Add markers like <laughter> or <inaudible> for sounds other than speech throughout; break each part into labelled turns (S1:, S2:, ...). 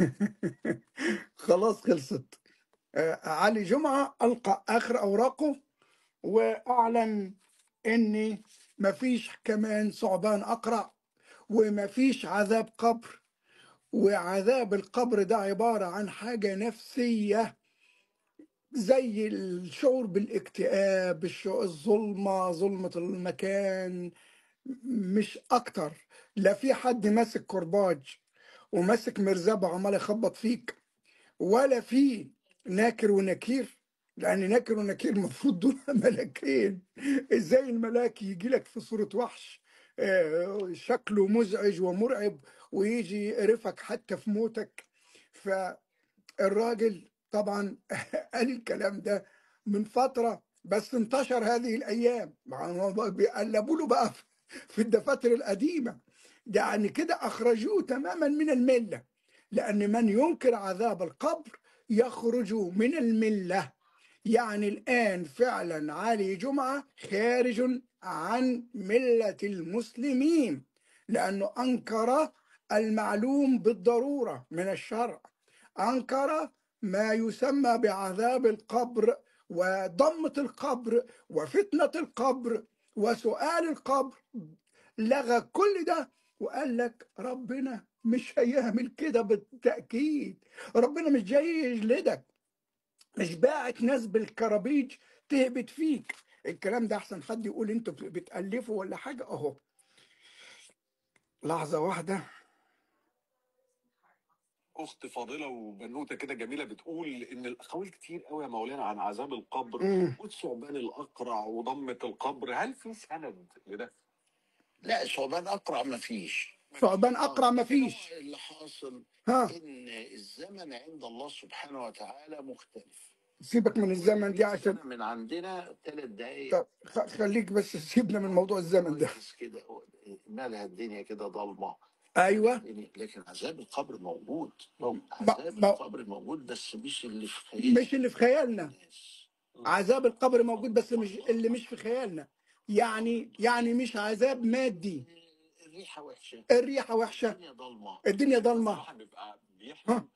S1: <laughs> خلاص خلصت. آه، علي جمعة ألقى آخر أوراقه وأعلن إن مفيش كمان ثعبان أقرع ومفيش عذاب قبر وعذاب القبر ده عبارة عن حاجة نفسية زي الشعور بالاكتئاب الظلمة ظلمة المكان مش أكتر. لا في حد ماسك كرباج وماسك مرزبة وعمال يخبط فيك. ولا في ناكر ونكير لأن ناكر ونكير المفروض دول <laughs> ملاكين. إزاي الملاك يجي لك في صورة وحش؟ آه، شكله مزعج ومرعب ويجي يقرفك حتى في موتك. فالراجل طبعا <laughs> قال الكلام ده من فترة بس انتشر هذه الأيام. بيقلبوا له بقى <laughs> في الدفاتر القديمة. يعني كده أخرجوه تماما من الملة لأن من ينكر عذاب القبر يخرج من الملة. يعني الآن فعلا علي جمعة خارج عن ملة المسلمين لأنه أنكر المعلوم بالضرورة من الشرع أنكر ما يسمى بعذاب القبر وضمة القبر وفتنة القبر وسؤال القبر لغى كل ده وقال لك ربنا مش هيعمل كده بالتأكيد. ربنا مش جاي يجلدك مش باعت ناس بالكرابيج تهبط فيك. الكلام ده أحسن حد يقول أنتوا بتألفوا ولا حاجة. أهو. لحظة واحدة.
S2: أخت فاضلة وبنوتة كده جميلة بتقول إن الأقاويل كتير قوي يا مولانا عن عذاب القبر
S1: مم.
S2: والثعبان الأقرع وضمة القبر. هل في سند لده؟
S3: لا ثعبان أقرع ما فيش.
S1: ثعبان أقرع مفيش
S3: اللي حاصل
S1: ها.
S3: إن الزمن عند الله سبحانه وتعالى مختلف.
S1: سيبك من الزمن دي عشان
S3: من عندنا ثلاث دقايق.
S1: طب خليك بس سيبنا من موضوع الزمن ده.
S3: كويس كده. مالها الدنيا كده ضلمة.
S1: أيوه.
S3: لكن عذاب القبر موجود. عذاب
S1: ما-
S3: القبر موجود بس مش اللي في خيال
S1: مش اللي في خيالنا. عذاب القبر موجود بس مش اللي مش في خيالنا. يعني يعني مش عذاب مادي.
S3: الريحة وحشة.
S1: الريحة وحشة.
S3: الدنيا ضلمة.
S1: الدنيا ضلمة.
S2: الواحد بيبقى بيحلم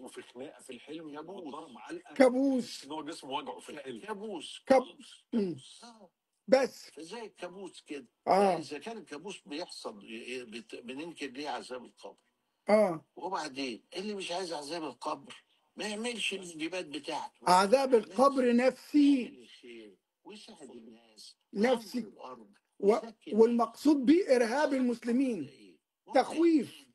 S2: وفي خناقة في الحلم يبقى ضرب علقه
S1: كابوس.
S2: إن هو جسمه وجعه في الحلم.
S3: كابوس.
S1: كابوس. مم.
S3: آه.
S1: بس.
S3: فزي الكابوس كده.
S1: آه.
S3: إذا كان الكابوس بيحصل بننكر ليه عذاب القبر.
S1: آه.
S3: وبعدين اللي مش عايز عذاب القبر ما يعملش الواجبات بتاعته.
S1: عذاب القبر نفسي.
S3: ويساعد الناس الأرض
S1: و... والمقصود به ارهاب المسلمين
S3: إيه؟
S1: تخويف.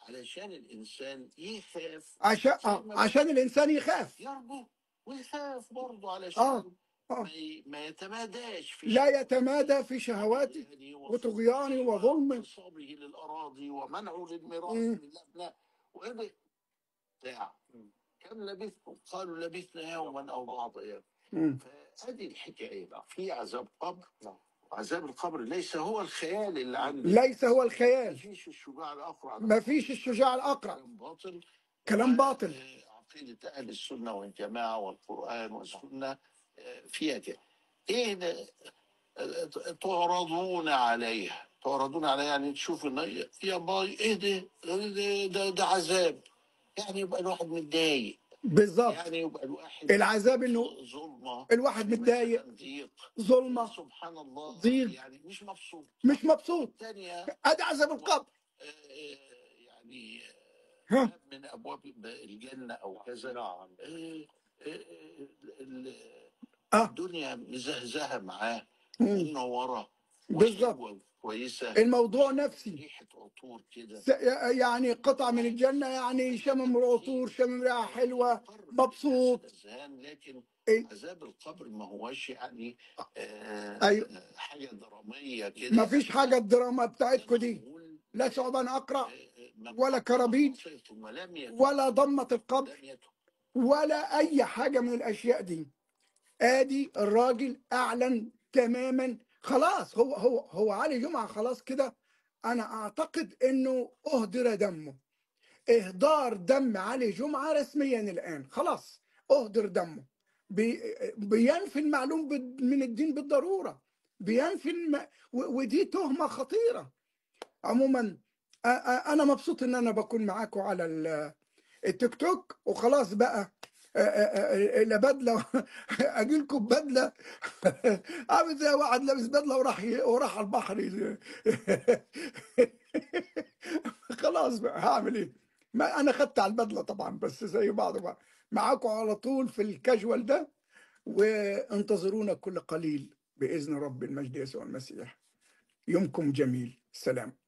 S3: علشان الإنسان يخاف
S1: عشان آه. عشان الإنسان يخاف
S3: يرجو ويخاف برضه علشان
S1: آه آه
S3: ما يتماداش في
S1: لا يتمادى في شهواته وطغيانه وظلمه
S3: واغتصابه للأراضي ومنعه للميراث الابناء وايه بتاع كم لبثتم؟ قالوا لبثنا يوما أو بعض أيام
S1: مم.
S3: فهذه الحكاية بقى. في عذاب قبر؟ وعذاب القبر ليس هو الخيال اللي عندك.
S1: ليس هو
S3: ما
S1: الخيال.
S3: فيش الشجاع الأقرع.
S1: ما فيش الشجاع الأقرع.
S3: كلام باطل.
S1: كلام باطل.
S3: عقيدة أهل السنة والجماعة والقرآن والسنة آه، فيها كده إيه تعرضون عليها؟ تعرضون عليها يعني تشوف إن يا باي إيه ده ده, ده, ده عذاب. يعني يبقى الواحد متضايق.
S1: بالظبط
S3: يعني يبقى الواحد
S1: العذاب إنه
S3: ظلمة
S1: الواحد متضايق
S3: مثلاً ضيق.
S1: ظلمة
S3: سبحان الله
S1: ضيق.
S3: يعني مش مبسوط.
S1: مش مبسوط.
S3: الثانية
S1: أدي عذاب القبر.
S3: يعني آه،
S1: ها.
S3: من أبواب الجنة أو كذا. آه، آه،
S1: آه.
S3: الدنيا مزهزهة معاه. منوره
S1: بالظبط.
S3: كويسة
S1: الموضوع نفسي.
S3: ريحة عطور كده.
S1: يعني قطع من الجنة يعني شمم عطور شمم ريحة حلوة مبسوط.
S3: الأذهان لكن
S1: إيه؟
S3: عذاب القبر ما هوش يعني آه.
S1: أيوة.
S3: حاجة درامية كده.
S1: ما فيش حاجة الدراما بتاعتكم دي. لا ثعبان
S3: آه، آه، من
S1: ولا
S3: يتم.
S1: ولا ضمة القبر ولا أي حاجة من الأشياء دي. آدي الراجل أعلن تماما خلاص هو هو هو علي جمعة خلاص كده. أنا أعتقد إنه أهدر دمه. إهدار دم علي جمعة رسميا الآن. خلاص أهدر دمه. بي بينفي المعلوم من الدين بالضرورة. بينفي الم... ودي تهمة خطيرة. عموما أنا مبسوط إن أنا بكون معاكم على ال- التيك توك. وخلاص بقى لا بدلة. <laughs> أجي لكم بدلة. <laughs> عامل زي واحد لابس بدلة وراح وراح على البحر <laughs> خلاص بقى هعمل إيه؟ ما أنا خدت على البدلة طبعا بس زي بعض معاكم على طول في الكاجوال ده. وانتظرونا كل قليل بإذن رب المجد يسوع المسيح. يومكم جميل. سلام.